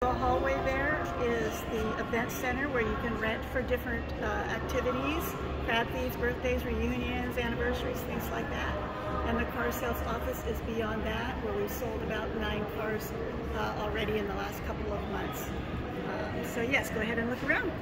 The hallway there is the event center where you can rent for different uh, activities, crab thieves, birthdays, reunions, anniversaries, things like that. And the car sales office is beyond that where we've sold about nine cars uh, already in the last couple of months. Um, so yes, go ahead and look around.